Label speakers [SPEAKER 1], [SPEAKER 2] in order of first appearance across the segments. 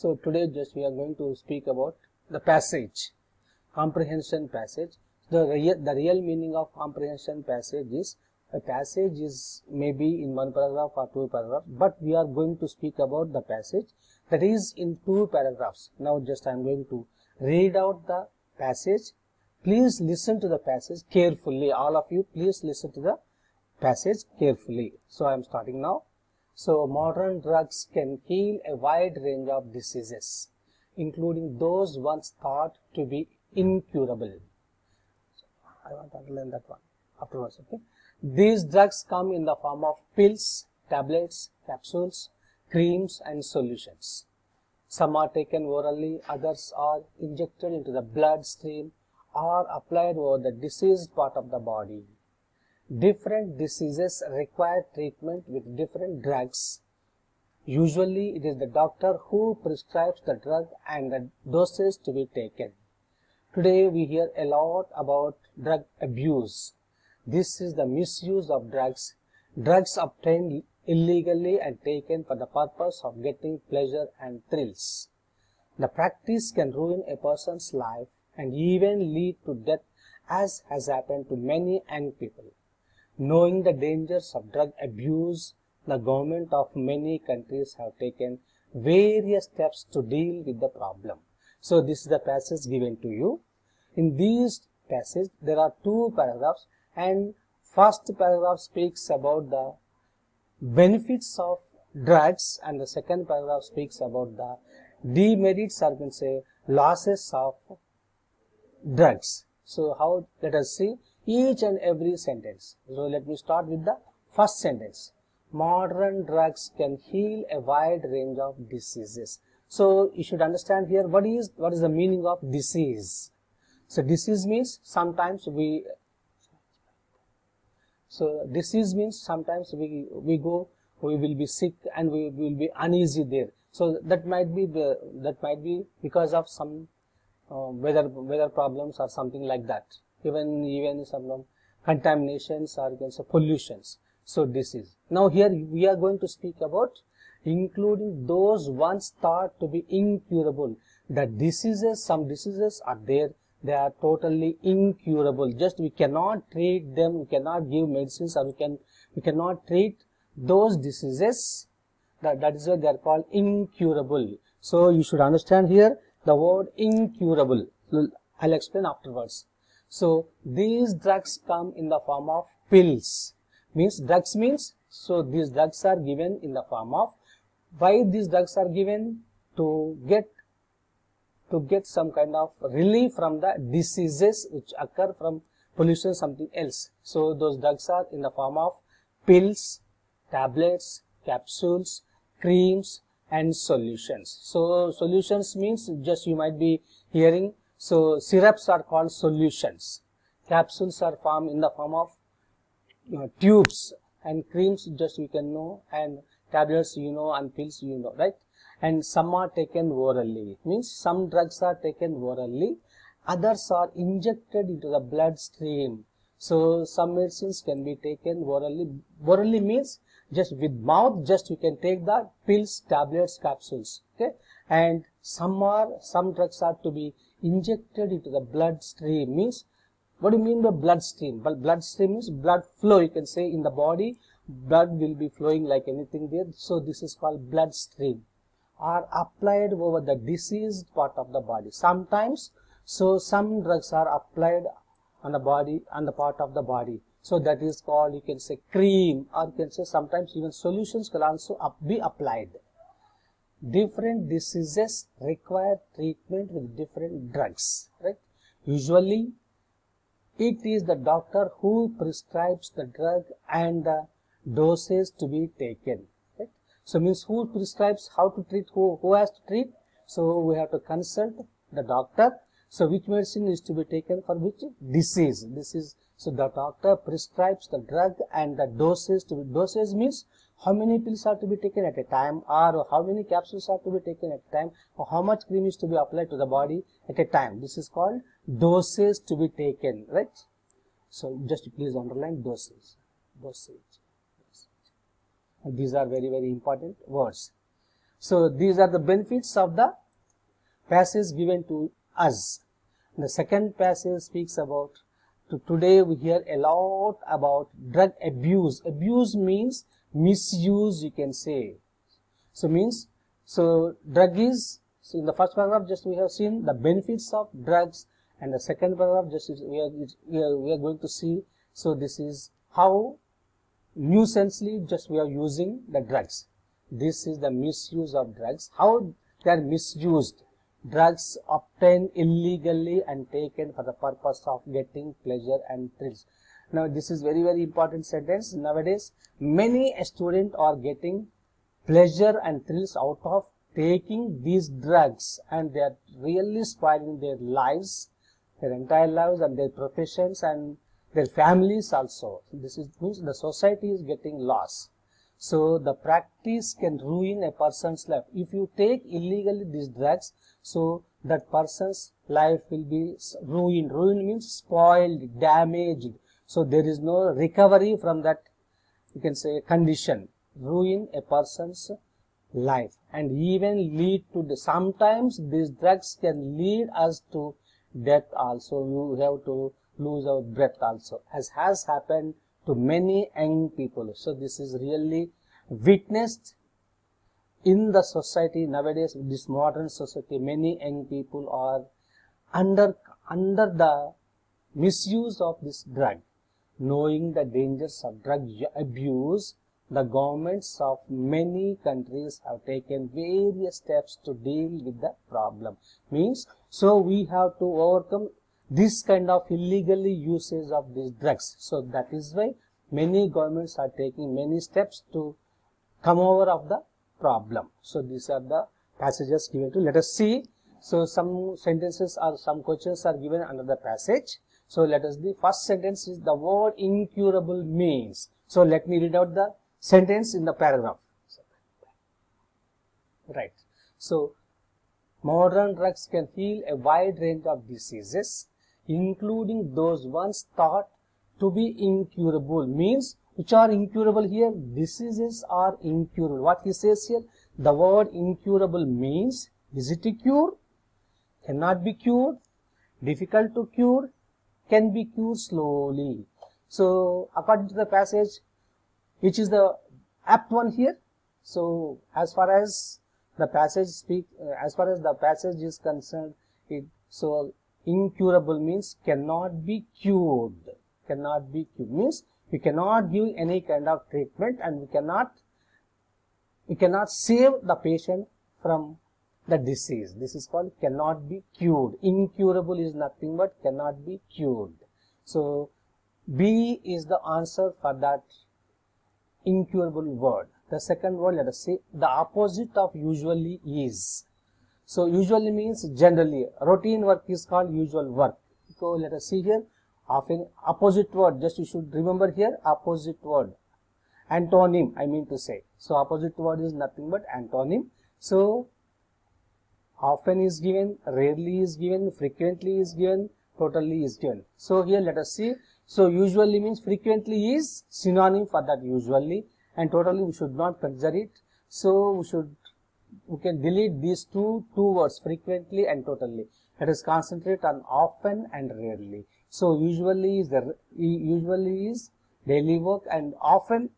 [SPEAKER 1] So today just we are going to speak about the passage, comprehension passage. The real, the real meaning of comprehension passage is a passage is maybe in one paragraph or two paragraphs, but we are going to speak about the passage that is in two paragraphs. Now just I am going to read out the passage. Please listen to the passage carefully. All of you, please listen to the passage carefully. So I am starting now. So modern drugs can heal a wide range of diseases, including those once thought to be incurable. So I want to underline that one afterwards. Okay. These drugs come in the form of pills, tablets, capsules, creams and solutions. Some are taken orally, others are injected into the bloodstream or applied over the diseased part of the body. Different diseases require treatment with different drugs. Usually it is the doctor who prescribes the drug and the doses to be taken. Today we hear a lot about drug abuse. This is the misuse of drugs. Drugs obtained illegally and taken for the purpose of getting pleasure and thrills. The practice can ruin a person's life and even lead to death as has happened to many young people. Knowing the dangers of drug abuse, the government of many countries have taken various steps to deal with the problem. So this is the passage given to you. In these passage, there are two paragraphs and first paragraph speaks about the benefits of drugs and the second paragraph speaks about the demerits or can say losses of drugs. So how let us see each and every sentence. So let me start with the first sentence. Modern drugs can heal a wide range of diseases. So you should understand here what is what is the meaning of disease. So disease means sometimes we so disease means sometimes we we go we will be sick and we will be uneasy there. So that might be the that might be because of some uh, weather weather problems or something like that even even some um, contaminations or you can pollutions. So disease now here we are going to speak about including those once thought to be incurable the diseases some diseases are there they are totally incurable. Just we cannot treat them we cannot give medicines or we can we cannot treat those diseases that, that is why they are called incurable. So you should understand here the word incurable. I'll explain afterwards so these drugs come in the form of pills. Means drugs means so these drugs are given in the form of why these drugs are given to get to get some kind of relief from the diseases which occur from pollution something else. So those drugs are in the form of pills, tablets, capsules, creams and solutions. So solutions means just you might be hearing so syrups are called solutions. Capsules are formed in the form of you know, tubes and creams just you can know and tablets you know and pills you know right? And some are taken orally. It means some drugs are taken orally. Others are injected into the bloodstream. So some medicines can be taken orally. Orally means just with mouth just you can take the pills tablets capsules okay? And some are some drugs are to be injected into the bloodstream means what do you mean by bloodstream? Well bloodstream means blood flow you can say in the body. Blood will be flowing like anything there. So this is called bloodstream. Are applied over the diseased part of the body. Sometimes so some drugs are applied on the body on the part of the body. So that is called you can say cream. Or you can say sometimes even solutions can also be applied different diseases require treatment with different drugs right? Usually it is the doctor who prescribes the drug and the doses to be taken right? So means who prescribes how to treat who who has to treat? So we have to consult the doctor. So which medicine is to be taken for which disease? This is so the doctor prescribes the drug and the doses to be doses means how many pills are to be taken at a time or how many capsules are to be taken at a time or how much cream is to be applied to the body at a time. This is called doses to be taken, right? So just please underline doses, dosage. And these are very, very important words. So these are the benefits of the passage given to us. The second passage speaks about to today we hear a lot about drug abuse. Abuse means misuse you can say. So means so drug is so in the first paragraph just we have seen the benefits of drugs and the second paragraph just we are, we are, we are going to see so this is how nuisancely just we are using the drugs. This is the misuse of drugs. How they are misused. Drugs obtained illegally and taken for the purpose of getting pleasure and thrills. Now this is very very important sentence. Nowadays many students are getting pleasure and thrills out of taking these drugs and they are really spoiling their lives, their entire lives and their professions and their families also. This is means the society is getting lost. So the practice can ruin a person's life. If you take illegally these drugs, so that person's life will be ruined. Ruined means spoiled, damaged. So there is no recovery from that, you can say, condition. Ruin a person's life and even lead to the, sometimes these drugs can lead us to death also. You have to lose our breath also as has happened to many young people. So this is really witnessed in the society nowadays, this modern society, many young people are under, under the misuse of this drug. Knowing the dangers of drug abuse, the governments of many countries have taken various steps to deal with the problem. Means, so we have to overcome this kind of illegally usage of these drugs. So that is why many governments are taking many steps to come over of the problem. So these are the passages given to. Let us see. So some sentences or some questions are given under the passage. So let us the first sentence is the word incurable means. So let me read out the sentence in the paragraph. Right. So modern drugs can heal a wide range of diseases including those ones thought to be incurable means which are incurable here diseases are incurable what he says here the word incurable means is it a cure cannot be cured difficult to cure can be cured slowly. So according to the passage which is the apt one here so as far as the passage speak uh, as far as the passage is concerned it so incurable means cannot be cured. Cannot be cured. Means we cannot give any kind of treatment and we cannot we cannot save the patient from the disease this is called cannot be cured incurable is nothing but cannot be cured so b is the answer for that incurable word the second word let us say the opposite of usually is so usually means generally. Routine work is called usual work. So let us see here. Often opposite word. Just you should remember here opposite word. Antonym I mean to say. So opposite word is nothing but antonym. So often is given, rarely is given, frequently is given, totally is given. So here let us see. So usually means frequently is synonym for that usually and totally we should not consider it. So we should we can delete these two two words frequently and totally let us concentrate on often and rarely so usually is the usually is daily work and often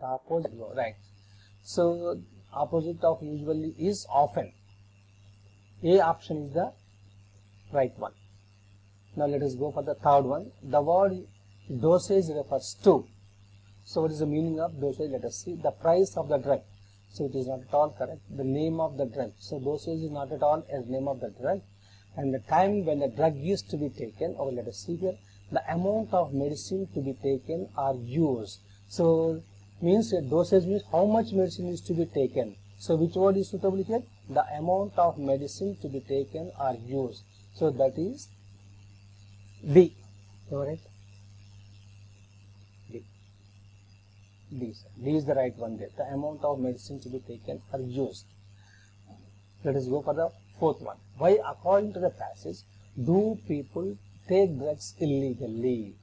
[SPEAKER 1] the opposite right so opposite of usually is often a option is the right one now let us go for the third one the word dosage refers to so what is the meaning of dosage? Let us see. The price of the drug. So it is not at all correct. The name of the drug. So dosage is not at all as name of the drug. And the time when the drug used to be taken, or let us see here, the amount of medicine to be taken are used. So means dosage means how much medicine is to be taken. So which word is suitable here? The amount of medicine to be taken are used. So that is D. Alright. these. D D is the right one there. The amount of medicine to be taken or used. Let us go for the fourth one. Why, according to the passage, do people take drugs illegally?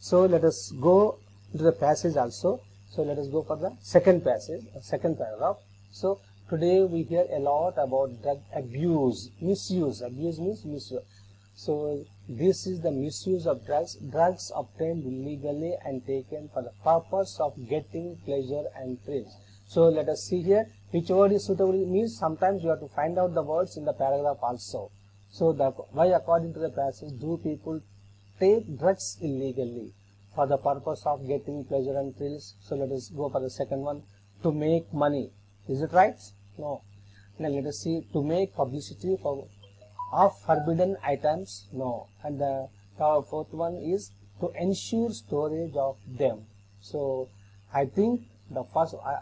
[SPEAKER 1] So let us go to the passage also. So let us go for the second passage, uh, second paragraph. So today we hear a lot about drug abuse, misuse. Abuse means misuse. So this is the misuse of drugs, drugs obtained illegally and taken for the purpose of getting pleasure and thrills. So let us see here which word is suitable means sometimes you have to find out the words in the paragraph also. So the why according to the passage do people take drugs illegally for the purpose of getting pleasure and thrills? So let us go for the second one to make money. Is it right? No. Now let us see to make publicity for of forbidden items no and the fourth one is to ensure storage of them so i think the first uh,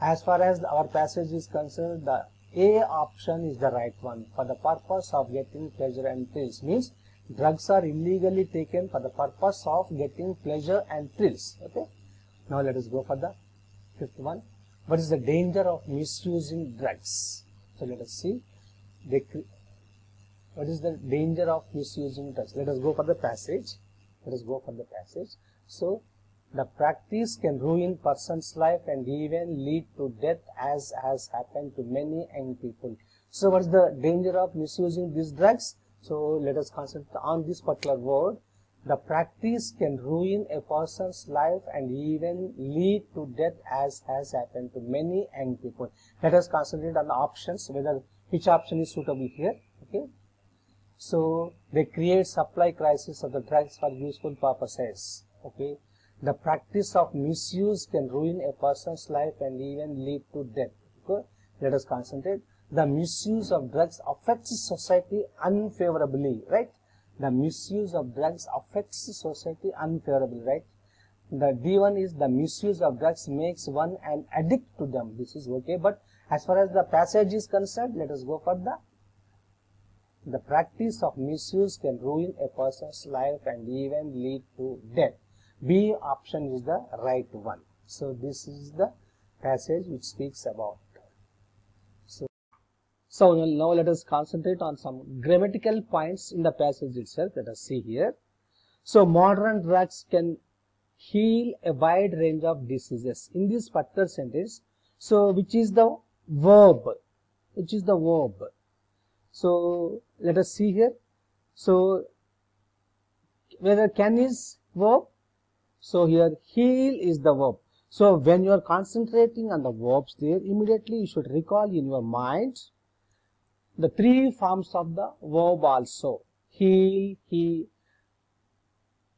[SPEAKER 1] as far as our passage is concerned the a option is the right one for the purpose of getting pleasure and thrills means drugs are illegally taken for the purpose of getting pleasure and thrills okay now let us go for the fifth one what is the danger of misusing drugs so let us see what is the danger of misusing drugs? Let us go for the passage. Let us go for the passage. So, the practice can ruin person's life and even lead to death as has happened to many young people. So, what is the danger of misusing these drugs? So, let us concentrate on this particular word. The practice can ruin a person's life and even lead to death as has happened to many young people. Let us concentrate on the options, whether which option is suitable here. Okay. So they create supply crisis of the drugs for useful purposes. Okay. The practice of misuse can ruin a person's life and even lead to death. Okay. Let us concentrate. The misuse of drugs affects society unfavorably, right? The misuse of drugs affects society unfavorably, right? The D1 is the misuse of drugs makes one an addict to them. This is okay. But as far as the passage is concerned, let us go for the the practice of misuse can ruin a person's life and even lead to death. B option is the right one. So this is the passage which speaks about. So, now let us concentrate on some grammatical points in the passage itself. Let us see here. So modern drugs can heal a wide range of diseases. In this particular sentence, so which is the verb? Which is the verb? So let us see here. So whether can is verb. So here heal is the verb. So when you are concentrating on the verbs there, immediately you should recall in your mind the three forms of the verb also. Heal, he,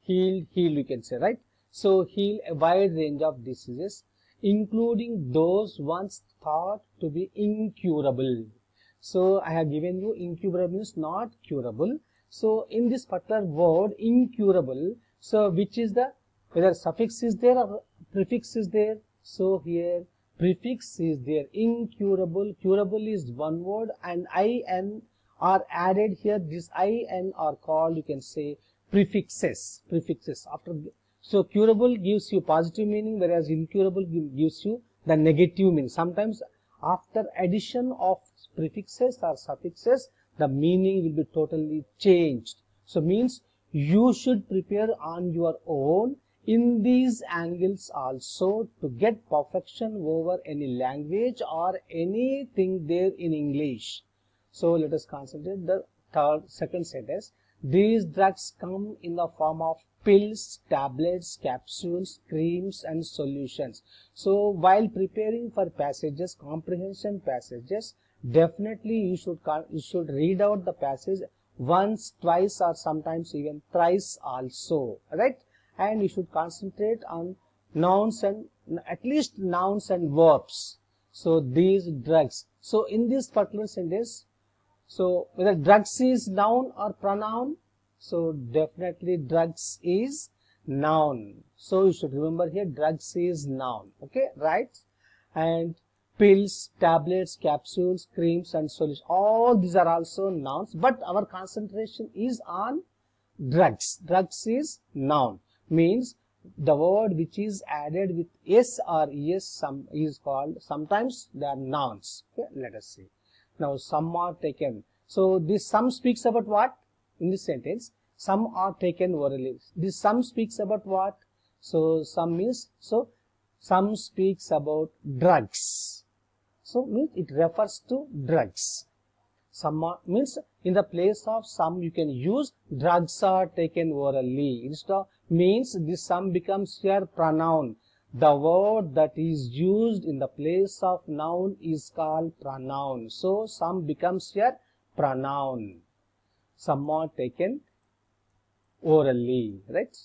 [SPEAKER 1] heal, heal we can say, right? So heal a wide range of diseases, including those once thought to be incurable. So I have given you incurable means not curable. So in this particular word incurable, so which is the whether suffix is there or prefix is there. So here prefix is there incurable. Curable is one word and in are added here. This in are called you can say prefixes. Prefixes after so curable gives you positive meaning whereas incurable gives you the negative meaning. Sometimes after addition of prefixes or suffixes, the meaning will be totally changed. So means you should prepare on your own in these angles also to get perfection over any language or anything there in English. So let us concentrate the third, second sentence. These drugs come in the form of pills, tablets, capsules, creams and solutions. So while preparing for passages, comprehension passages, definitely you should you should read out the passage once twice or sometimes even thrice also right and you should concentrate on nouns and at least nouns and verbs. So these drugs. So in this particular sentence so whether drugs is noun or pronoun so definitely drugs is noun. So you should remember here drugs is noun. Okay right? And pills, tablets, capsules, creams and solutions. All these are also nouns, but our concentration is on drugs. Drugs is noun, means the word which is added with s or es some is called, sometimes they are nouns. Okay, let us see. Now, some are taken. So, this some speaks about what? In this sentence, some are taken orally. This some speaks about what? So, some means, so some speaks about drugs. So means it refers to drugs. Some means in the place of some you can use drugs are taken orally. Instead of means this some becomes here pronoun. The word that is used in the place of noun is called pronoun. So some becomes here pronoun. Some are taken orally, right?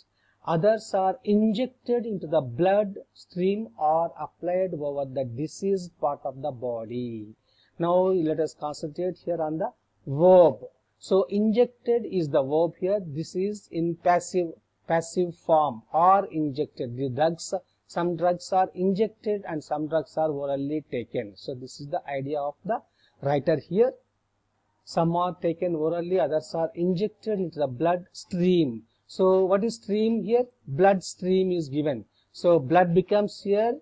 [SPEAKER 1] Others are injected into the blood stream or applied over the diseased part of the body. Now let us concentrate here on the verb. So injected is the verb here. This is in passive passive form or injected. The drugs, some drugs are injected and some drugs are orally taken. So this is the idea of the writer here. Some are taken orally, others are injected into the blood stream so what is stream here? Blood stream is given. So blood becomes here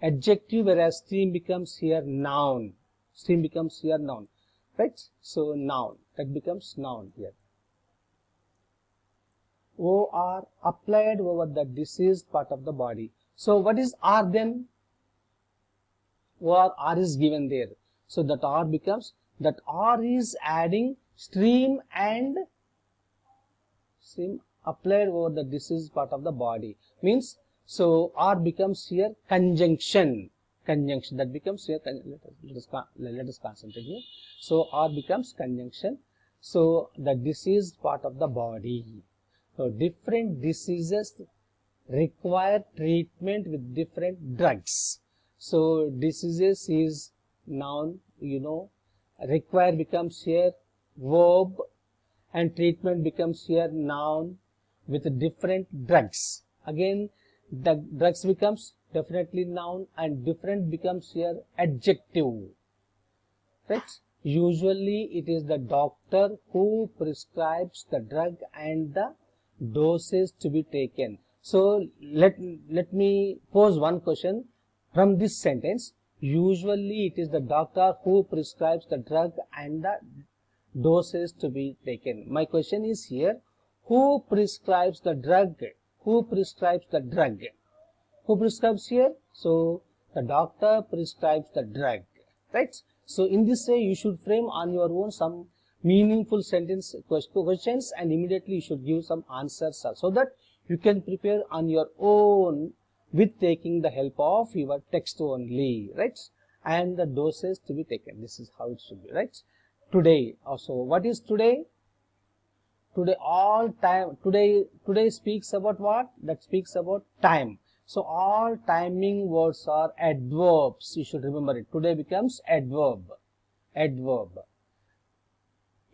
[SPEAKER 1] adjective whereas stream becomes here noun. Stream becomes here noun. Right? So noun. That becomes noun here. OR applied over the diseased part of the body. So what is R then? OR R is given there. So that R becomes that R is adding stream and stream applied over the diseased part of the body means so r becomes here conjunction conjunction. That becomes here let us, let us, let us concentrate here. So r becomes conjunction. So the diseased part of the body. So different diseases require treatment with different drugs. So diseases is noun you know require becomes here verb and treatment becomes here noun with different drugs. Again, the drugs becomes definitely noun and different becomes here adjective. Right? Usually it is the doctor who prescribes the drug and the doses to be taken. So let, let me pose one question from this sentence. Usually it is the doctor who prescribes the drug and the doses to be taken. My question is here, who prescribes the drug? Who prescribes the drug? Who prescribes here? So, the doctor prescribes the drug, right? So, in this way, you should frame on your own some meaningful sentence questions and immediately you should give some answers so that you can prepare on your own with taking the help of your text only, right? And the doses to be taken. This is how it should be, right? Today, also, what is today? today all time today today speaks about what that speaks about time so all timing words are adverbs. You should remember it. Today becomes adverb. Adverb.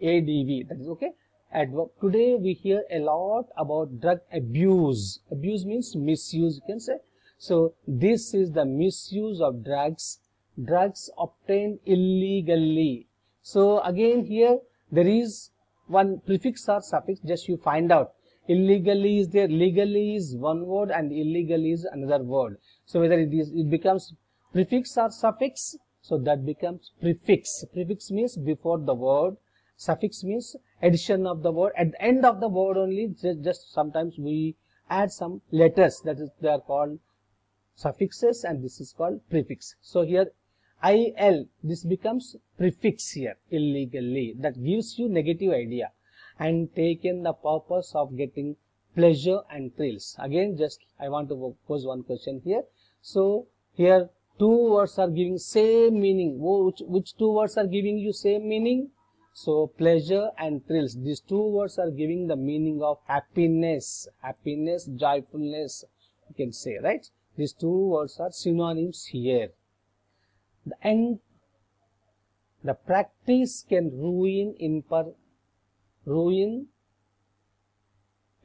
[SPEAKER 1] Adv that is okay? Adverb. Today we hear a lot about drug abuse. Abuse means misuse you can say. So this is the misuse of drugs. Drugs obtained illegally. So again here there is one prefix or suffix just you find out illegally is there legally is one word and illegally is another word. So whether it is it becomes prefix or suffix so that becomes prefix. Prefix means before the word suffix means addition of the word. At the end of the word only just, just sometimes we add some letters that is they are called suffixes and this is called prefix. So here il this becomes prefix here illegally. That gives you negative idea and taken the purpose of getting pleasure and thrills. Again just i want to pose one question here. So here two words are giving same meaning. Which, which two words are giving you same meaning? So pleasure and thrills. These two words are giving the meaning of happiness. Happiness joyfulness you can say right? These two words are synonyms here. The end the practice can ruin in per ruin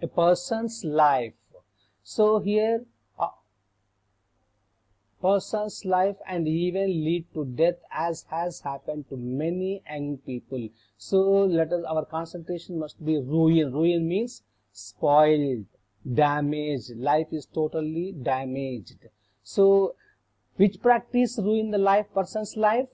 [SPEAKER 1] a person's life so here person's life and even lead to death as has happened to many young people so let us our concentration must be ruin ruin means spoiled damaged life is totally damaged so which practice ruin the life, person's life?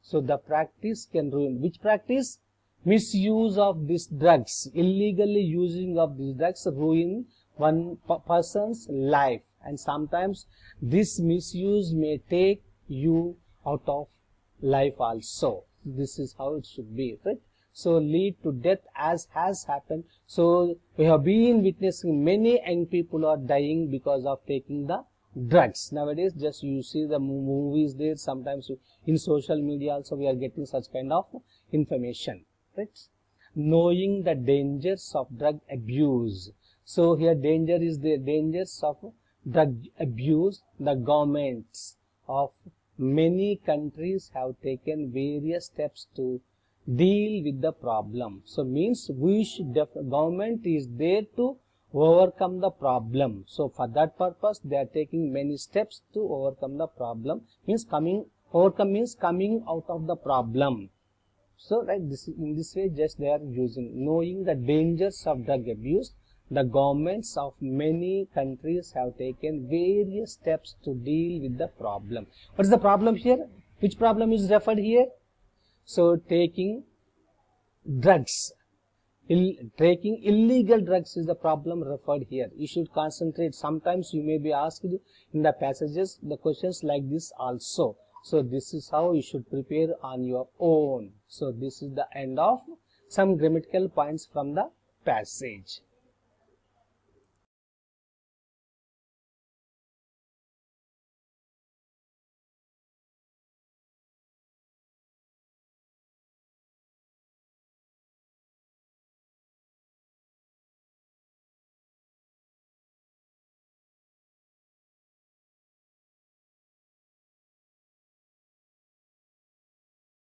[SPEAKER 1] So the practice can ruin. Which practice? Misuse of these drugs. Illegally using of these drugs ruin one person's life. and sometimes this misuse may take you out of life also this is how it should be right so lead to death as has happened so we have been witnessing many young people are dying because of taking the drugs nowadays just you see the movies there sometimes in social media also we are getting such kind of information knowing the dangers of drug abuse. So here danger is the dangers of drug abuse. The governments of many countries have taken various steps to deal with the problem. So means should government is there to overcome the problem. So for that purpose they are taking many steps to overcome the problem. Means coming overcome means coming out of the problem so this in this way just they are using knowing the dangers of drug abuse the governments of many countries have taken various steps to deal with the problem. What is the problem here? Which problem is referred here? So taking drugs. Ill, taking illegal drugs is the problem referred here. You should concentrate. Sometimes you may be asked in the passages the questions like this also so this is how you should prepare on your own. So this is the end of some grammatical points from the passage